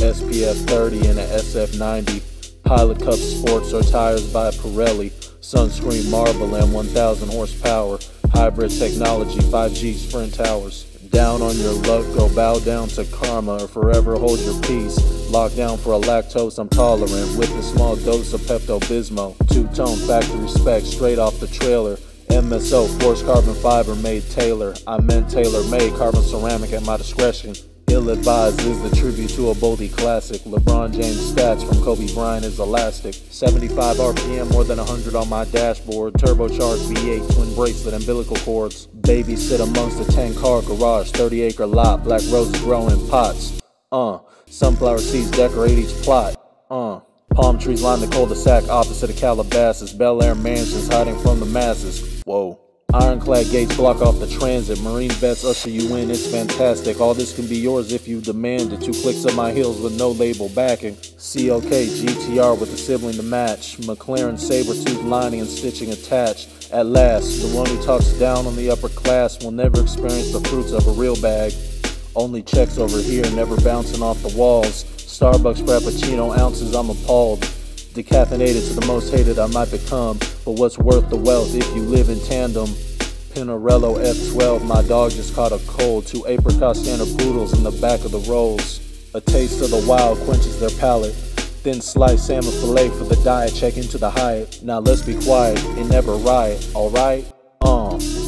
SPF 30 and a SF 90. Pilot Cup Sports are tires by Pirelli. Sunscreen Marble and 1000 horsepower. Hybrid technology, 5G sprint towers. Down on your luck, go bow down to karma or forever hold your peace. Lock down for a lactose intolerant with a small dose of Pepto Bismol. Two tone factory spec straight off the trailer. MSO, forged carbon fiber made Taylor. I meant tailor made carbon ceramic at my discretion. Ill advised is the tribute to a Boldy classic. LeBron James stats from Kobe Bryant is elastic. 75 RPM, more than 100 on my dashboard. Turbocharged V8, twin bracelet, umbilical cords. Baby sit amongst a 10 car garage, 30 acre lot. Black roses grow in pots. Uh, sunflower seeds decorate each plot. Uh. Palm trees line the cul-de-sac opposite of Calabasas. Bel Air mansions hiding from the masses. Whoa. Ironclad gates block off the transit. Marine vets usher you in. It's fantastic. All this can be yours if you demand it. Two clicks of my heels with no label backing. CLK GTR with a sibling to match. McLaren saber tooth lining and stitching attached. At last, the one who talks down on the upper class will never experience the fruits of a real bag. Only checks over here, never bouncing off the walls. Starbucks Frappuccino ounces, I'm appalled. Decaffeinated to the most hated I might become. But what's worth the wealth if you live in tandem? Pinarello F12, my dog just caught a cold. Two apricot standard poodles in the back of the rolls. A taste of the wild quenches their palate. Thin sliced salmon fillet for the diet, check into the Hyatt. Now let's be quiet, it never riot, alright? Uh.